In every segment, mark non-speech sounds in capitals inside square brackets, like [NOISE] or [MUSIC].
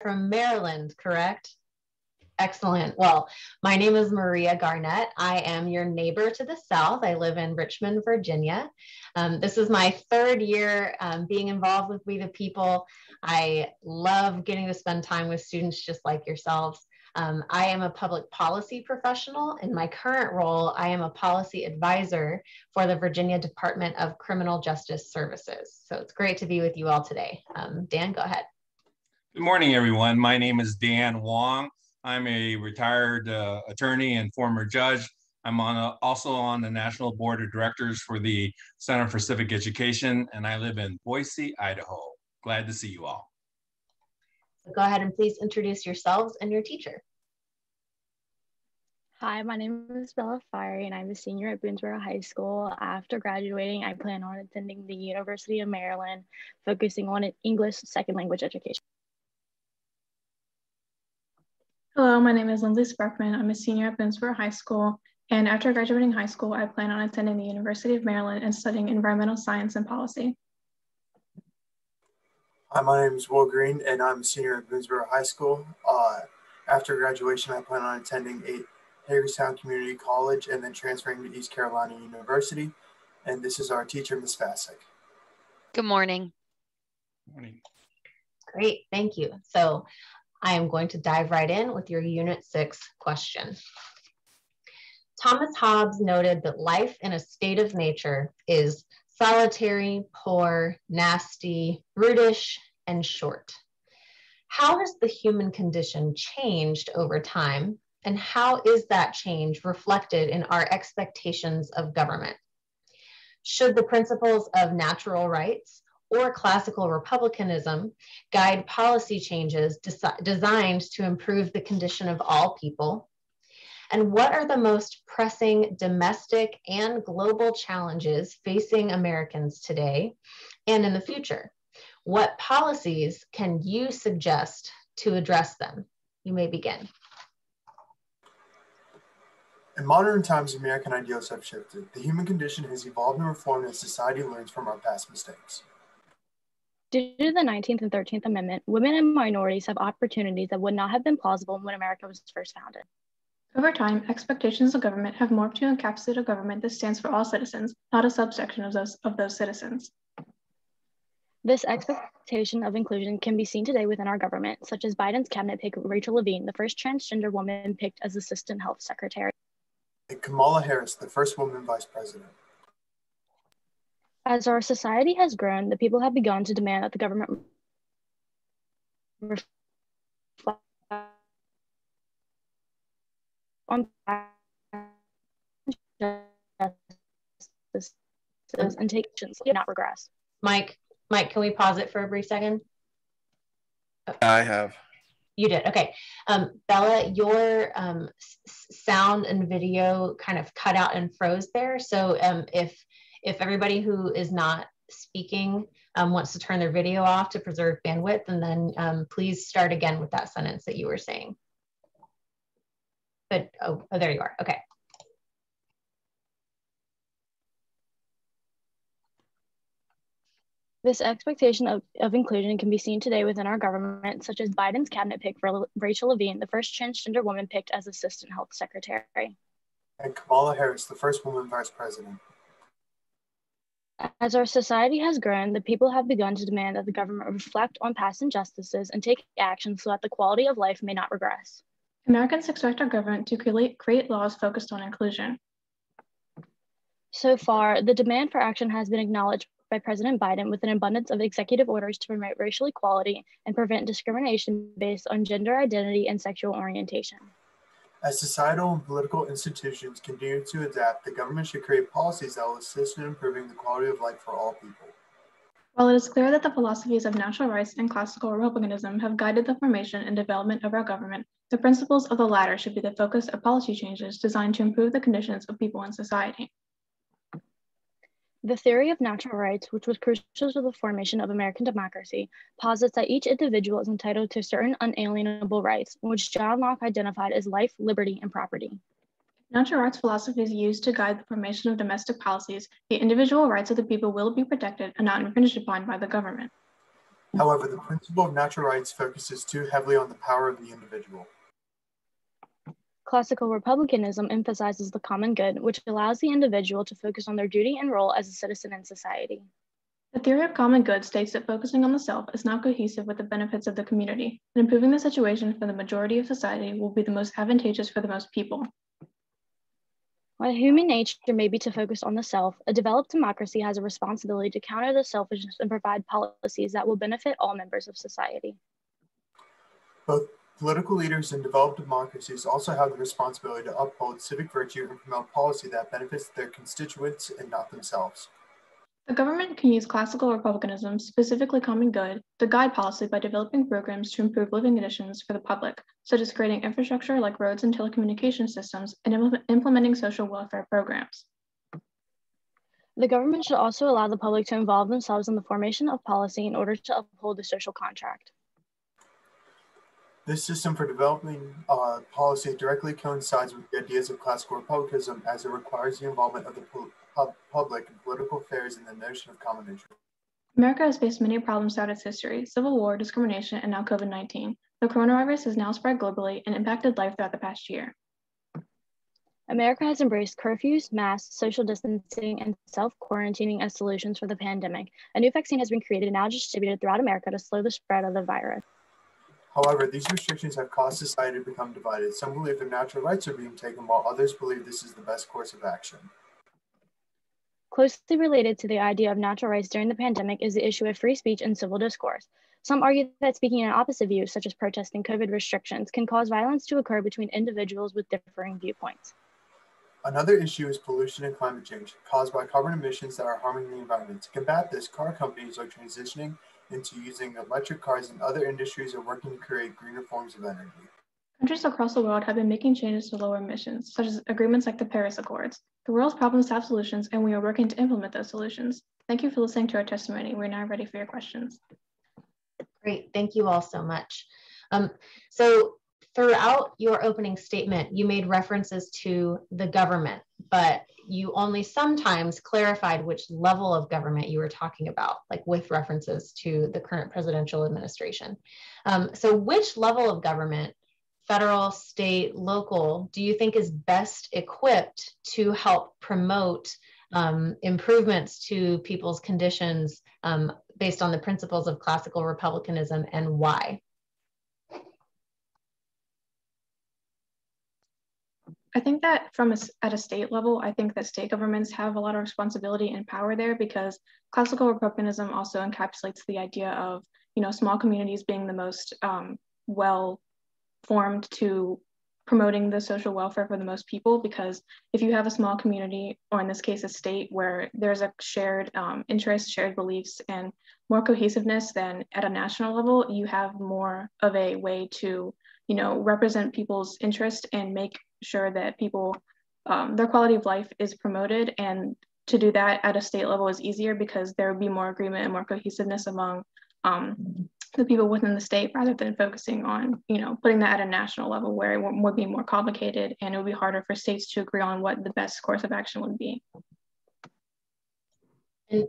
from Maryland, correct? Excellent. Well, my name is Maria Garnett. I am your neighbor to the south. I live in Richmond, Virginia. Um, this is my third year um, being involved with We the People. I love getting to spend time with students just like yourselves. Um, I am a public policy professional. In my current role, I am a policy advisor for the Virginia Department of Criminal Justice Services. So it's great to be with you all today. Um, Dan, go ahead. Good morning, everyone. My name is Dan Wong. I'm a retired uh, attorney and former judge. I'm on a, also on the National Board of Directors for the Center for Civic Education, and I live in Boise, Idaho. Glad to see you all. So go ahead and please introduce yourselves and your teacher. Hi, my name is Bella Fiery, and I'm a senior at Boonsboro High School. After graduating, I plan on attending the University of Maryland, focusing on English second language education. Hello, my name is Lindsay Sparkman. I'm a senior at Boonsboro High School. And after graduating high school, I plan on attending the University of Maryland and studying environmental science and policy. Hi, my name is Will Green, and I'm a senior at Boonsboro High School. Uh, after graduation, I plan on attending a Hagerstown Community College and then transferring to East Carolina University. And this is our teacher, Ms. Fasick. Good morning. Morning. Great, thank you. So I am going to dive right in with your Unit 6 question. Thomas Hobbes noted that life in a state of nature is solitary, poor, nasty, brutish, and short. How has the human condition changed over time, and how is that change reflected in our expectations of government? Should the principles of natural rights or classical republicanism guide policy changes desi designed to improve the condition of all people? And what are the most pressing domestic and global challenges facing Americans today and in the future? What policies can you suggest to address them? You may begin. In modern times, American ideals have shifted. The human condition has evolved and reformed as society learns from our past mistakes. Due to the 19th and 13th Amendment, women and minorities have opportunities that would not have been plausible when America was first founded. Over time, expectations of government have morphed to encapsulate a government that stands for all citizens, not a subsection of those, of those citizens. This expectation of inclusion can be seen today within our government, such as Biden's cabinet pick Rachel Levine, the first transgender woman picked as Assistant Health Secretary. And Kamala Harris, the first woman vice president. As our society has grown, the people have begun to demand that the government reflect on and take actions not regress. Mike, Mike, can we pause it for a brief second? I have. You did. Okay. Um, Bella, your um, sound and video kind of cut out and froze there. So um, if if everybody who is not speaking um, wants to turn their video off to preserve bandwidth, and then um, please start again with that sentence that you were saying. But, oh, oh, there you are. Okay. This expectation of, of inclusion can be seen today within our government, such as Biden's cabinet pick for Rachel Levine, the first transgender woman picked as Assistant Health Secretary. And Kamala Harris, the first woman vice president. As our society has grown, the people have begun to demand that the government reflect on past injustices and take action so that the quality of life may not regress. Americans expect our government to create, create laws focused on inclusion. So far, the demand for action has been acknowledged by President Biden with an abundance of executive orders to promote racial equality and prevent discrimination based on gender identity and sexual orientation. As societal and political institutions continue to adapt, the government should create policies that will assist in improving the quality of life for all people. While it is clear that the philosophies of natural rights and classical republicanism have guided the formation and development of our government, the principles of the latter should be the focus of policy changes designed to improve the conditions of people in society. The theory of natural rights, which was crucial to the formation of American democracy, posits that each individual is entitled to certain unalienable rights, which John Locke identified as life, liberty, and property. Natural rights philosophy is used to guide the formation of domestic policies. The individual rights of the people will be protected and not infringed upon by the government. However, the principle of natural rights focuses too heavily on the power of the individual. Classical republicanism emphasizes the common good, which allows the individual to focus on their duty and role as a citizen in society. The theory of common good states that focusing on the self is not cohesive with the benefits of the community, and improving the situation for the majority of society will be the most advantageous for the most people. While human nature may be to focus on the self, a developed democracy has a responsibility to counter the selfishness and provide policies that will benefit all members of society. Both political leaders in developed democracies also have the responsibility to uphold civic virtue and promote policy that benefits their constituents and not themselves. The government can use classical republicanism, specifically common good, to guide policy by developing programs to improve living conditions for the public, such as creating infrastructure like roads and telecommunication systems and Im implementing social welfare programs. The government should also allow the public to involve themselves in the formation of policy in order to uphold the social contract. This system for developing uh, policy directly coincides with the ideas of classical republicanism as it requires the involvement of the pub public in political affairs and the notion of common interest. America has faced many problems throughout its history civil war, discrimination, and now COVID 19. The coronavirus has now spread globally and impacted life throughout the past year. America has embraced curfews, masks, social distancing, and self quarantining as solutions for the pandemic. A new vaccine has been created and now distributed throughout America to slow the spread of the virus. However, these restrictions have caused society to become divided. Some believe their natural rights are being taken, while others believe this is the best course of action. Closely related to the idea of natural rights during the pandemic is the issue of free speech and civil discourse. Some argue that speaking in opposite views, such as protesting COVID restrictions, can cause violence to occur between individuals with differing viewpoints. Another issue is pollution and climate change, caused by carbon emissions that are harming the environment. To combat this, car companies are transitioning into using electric cars and other industries are working to create greener forms of energy. Countries across the world have been making changes to lower emissions, such as agreements like the Paris Accords. The world's problems have solutions, and we are working to implement those solutions. Thank you for listening to our testimony. We're now ready for your questions. Great, thank you all so much. Um, so throughout your opening statement, you made references to the government, but you only sometimes clarified which level of government you were talking about, like with references to the current presidential administration. Um, so which level of government federal, state, local, do you think is best equipped to help promote um, improvements to people's conditions um, based on the principles of classical republicanism and why? I think that from a, at a state level, I think that state governments have a lot of responsibility and power there because classical republicanism also encapsulates the idea of you know small communities being the most um, well formed to promoting the social welfare for the most people because if you have a small community or in this case a state where there's a shared um, interest shared beliefs and more cohesiveness than at a national level you have more of a way to you know represent people's interest and make sure that people um, their quality of life is promoted and to do that at a state level is easier because there would be more agreement and more cohesiveness among um, the people within the state rather than focusing on, you know, putting that at a national level where it would be more complicated and it would be harder for states to agree on what the best course of action would be. And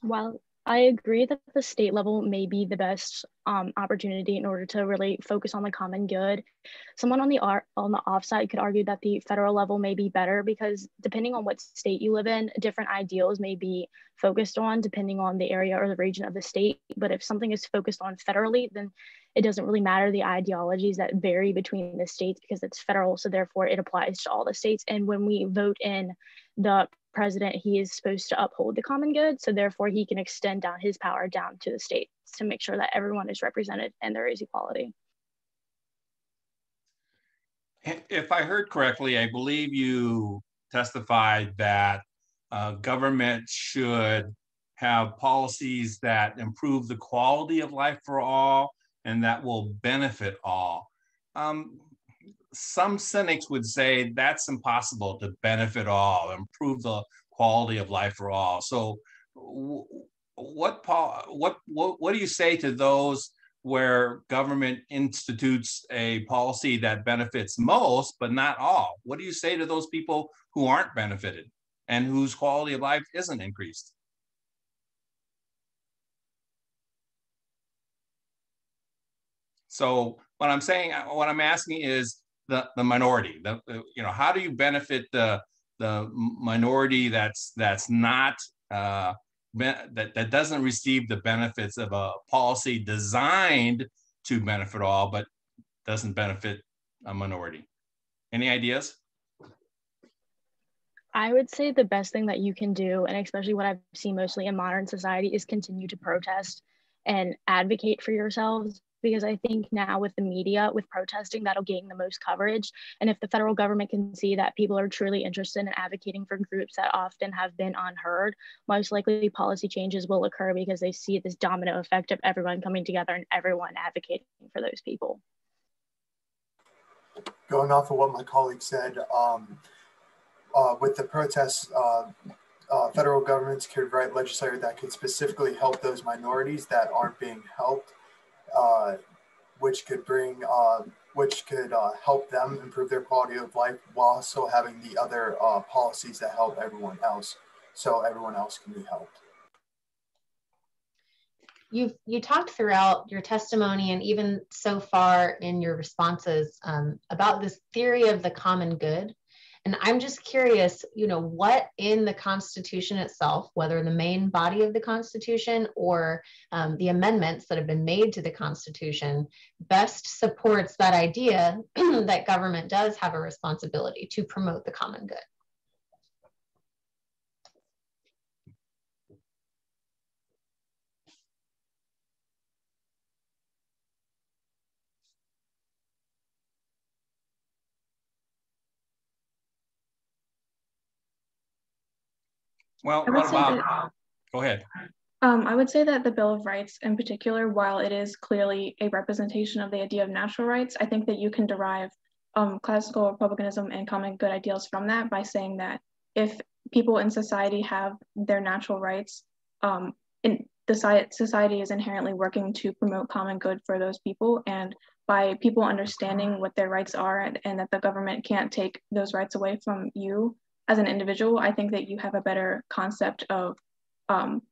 while I agree that the state level may be the best um, opportunity in order to really focus on the common good. Someone on the on the offside could argue that the federal level may be better because depending on what state you live in, different ideals may be focused on depending on the area or the region of the state. But if something is focused on federally, then it doesn't really matter the ideologies that vary between the states because it's federal. So therefore, it applies to all the states. And when we vote in the president, he is supposed to uphold the common good. So therefore, he can extend down his power down to the states to make sure that everyone is represented and there is equality. If I heard correctly, I believe you testified that uh, government should have policies that improve the quality of life for all and that will benefit all. Um, some cynics would say that's impossible to benefit all, improve the quality of life for all. So, what, what, what, what do you say to those where government institutes a policy that benefits most, but not all? What do you say to those people who aren't benefited and whose quality of life isn't increased? So what I'm saying, what I'm asking is the, the minority, the, the you know, how do you benefit the, the minority that's, that's not, uh, that, that doesn't receive the benefits of a policy designed to benefit all, but doesn't benefit a minority. Any ideas? I would say the best thing that you can do, and especially what I've seen mostly in modern society, is continue to protest and advocate for yourselves. Because I think now with the media, with protesting, that'll gain the most coverage. And if the federal government can see that people are truly interested in advocating for groups that often have been unheard, most likely policy changes will occur because they see this domino effect of everyone coming together and everyone advocating for those people. Going off of what my colleague said, um, uh, with the protests, uh, uh, federal governments could write legislation that could specifically help those minorities that aren't being helped, uh, which could bring, uh, which could uh, help them improve their quality of life while also having the other policies that help everyone else, so everyone else can be helped. You've you talked throughout your testimony and even so far in your responses um, about this theory of the common good and I'm just curious, you know, what in the Constitution itself, whether the main body of the Constitution or um, the amendments that have been made to the Constitution, best supports that idea [CLEARS THROAT] that government does have a responsibility to promote the common good. Well, what about, that, go ahead. Um, I would say that the Bill of Rights in particular, while it is clearly a representation of the idea of natural rights, I think that you can derive um, classical republicanism and common good ideals from that by saying that if people in society have their natural rights, um, in the society is inherently working to promote common good for those people. And by people understanding what their rights are and, and that the government can't take those rights away from you, as an individual, I think that you have a better concept of um,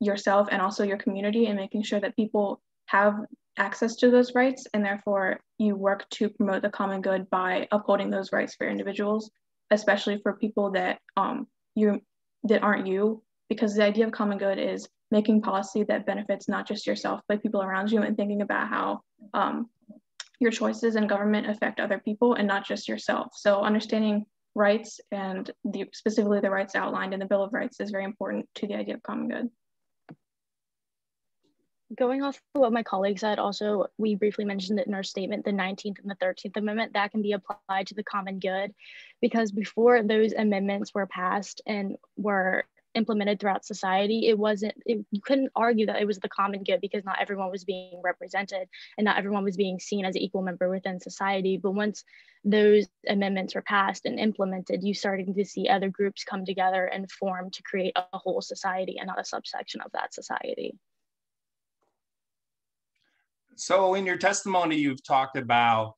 yourself and also your community and making sure that people have access to those rights and therefore you work to promote the common good by upholding those rights for individuals especially for people that um, you that aren't you. Because the idea of common good is making policy that benefits not just yourself but people around you and thinking about how um, your choices in government affect other people and not just yourself. So understanding rights and the, specifically the rights outlined in the Bill of Rights is very important to the idea of common good. Going off of what my colleague said, also, we briefly mentioned it in our statement, the 19th and the 13th Amendment, that can be applied to the common good because before those amendments were passed and were implemented throughout society, it wasn't, it, you couldn't argue that it was the common good because not everyone was being represented and not everyone was being seen as an equal member within society. But once those amendments were passed and implemented, you started to see other groups come together and form to create a whole society and not a subsection of that society. So in your testimony, you've talked about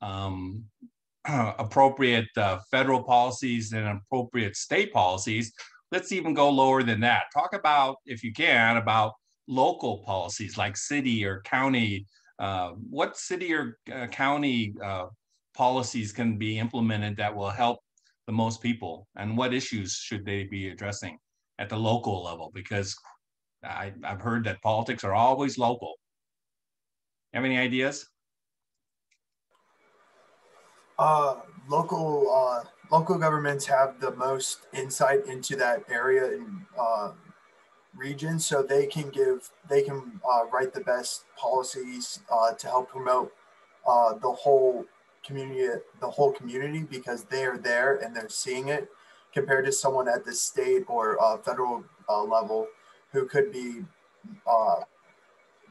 um, [CLEARS THROAT] appropriate uh, federal policies and appropriate state policies let's even go lower than that. Talk about, if you can, about local policies like city or county. Uh, what city or uh, county uh, policies can be implemented that will help the most people, and what issues should they be addressing at the local level? Because I, have heard that politics are always local. Have any ideas? Uh, local uh, local governments have the most insight into that area and uh, region, so they can give they can uh, write the best policies uh, to help promote uh, the whole community the whole community because they are there and they're seeing it compared to someone at the state or uh, federal uh, level who could be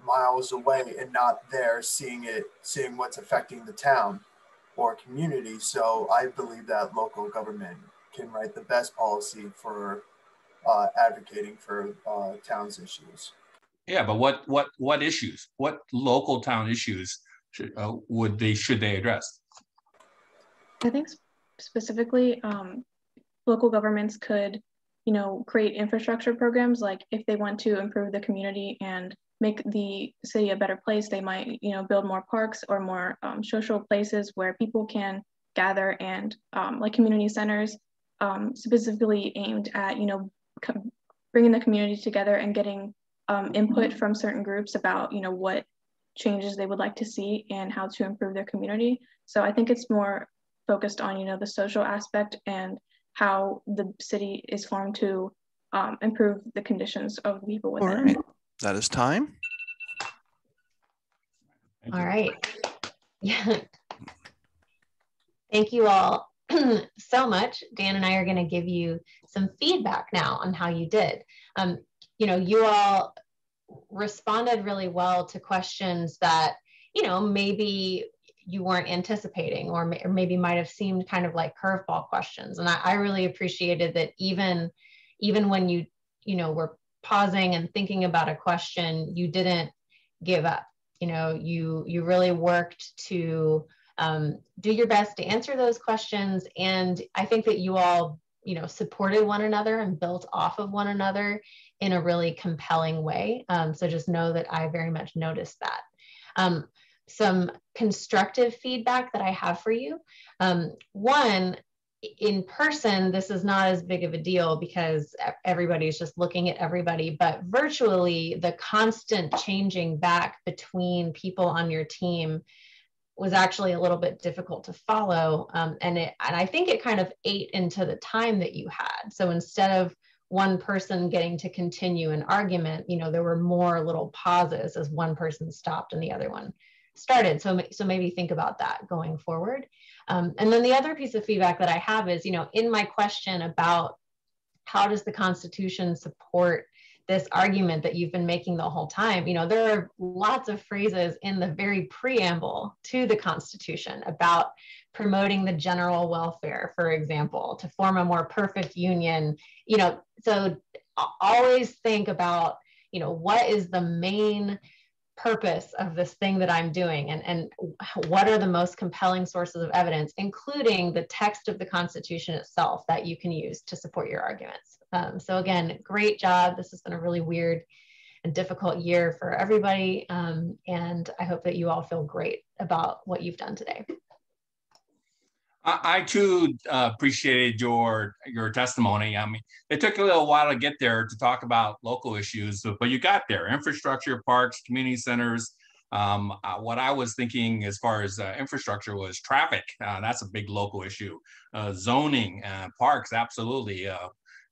miles away and not there seeing it seeing what's affecting the town or community. So I believe that local government can write the best policy for uh, advocating for uh, towns issues. Yeah, but what what what issues? What local town issues should, uh, would they should they address? I think specifically, um, local governments could you know, create infrastructure programs. Like if they want to improve the community and make the city a better place, they might, you know, build more parks or more um, social places where people can gather and um, like community centers um, specifically aimed at, you know, bringing the community together and getting um, input from certain groups about, you know, what changes they would like to see and how to improve their community. So I think it's more focused on, you know, the social aspect and how the city is formed to um, improve the conditions of the people within. All right, that is time. All right. Yeah. [LAUGHS] Thank you all [CLEARS THROAT] so much. Dan and I are going to give you some feedback now on how you did. Um, you know, you all responded really well to questions that, you know, maybe you weren't anticipating or, or maybe might have seemed kind of like curveball questions. And I, I really appreciated that even, even when you, you know, were pausing and thinking about a question, you didn't give up. You know, you, you really worked to um, do your best to answer those questions. And I think that you all, you know, supported one another and built off of one another in a really compelling way. Um, so just know that I very much noticed that. Um, some constructive feedback that I have for you. Um, one, in person, this is not as big of a deal because everybody's just looking at everybody, but virtually, the constant changing back between people on your team was actually a little bit difficult to follow. Um, and, it, and I think it kind of ate into the time that you had. So instead of one person getting to continue an argument, you know, there were more little pauses as one person stopped and the other one started. So, so maybe think about that going forward. Um, and then the other piece of feedback that I have is, you know, in my question about how does the Constitution support this argument that you've been making the whole time, you know, there are lots of phrases in the very preamble to the Constitution about promoting the general welfare, for example, to form a more perfect union, you know, so always think about, you know, what is the main purpose of this thing that I'm doing and, and what are the most compelling sources of evidence, including the text of the Constitution itself that you can use to support your arguments. Um, so again, great job. This has been a really weird and difficult year for everybody. Um, and I hope that you all feel great about what you've done today. I, too uh, appreciated your your testimony. I mean, it took a little while to get there to talk about local issues, but you got there. Infrastructure, parks, community centers. Um, uh, what I was thinking as far as uh, infrastructure was traffic. Uh, that's a big local issue. Uh, zoning, uh, parks, absolutely. You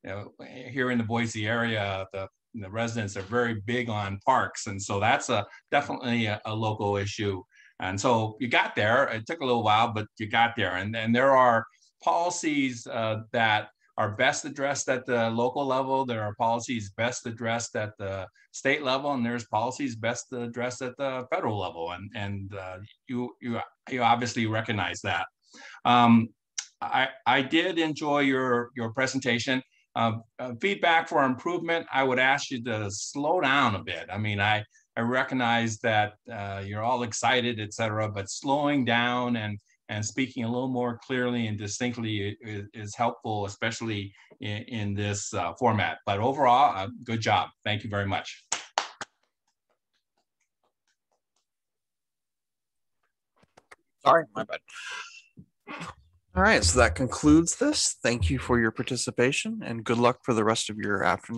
know, here in the Boise area, the the residents are very big on parks, and so that's a definitely a, a local issue. And so you got there. It took a little while, but you got there. And, and there are policies uh, that are best addressed at the local level. There are policies best addressed at the state level, and there's policies best addressed at the federal level. And, and uh, you, you, you obviously recognize that. Um, I, I did enjoy your, your presentation. Uh, uh, feedback for improvement, I would ask you to slow down a bit. I mean, I, I recognize that uh, you're all excited, et cetera, but slowing down and and speaking a little more clearly and distinctly is, is helpful, especially in, in this uh, format. But overall, uh, good job. Thank you very much. Sorry, my bad. All right, so that concludes this. Thank you for your participation and good luck for the rest of your afternoon.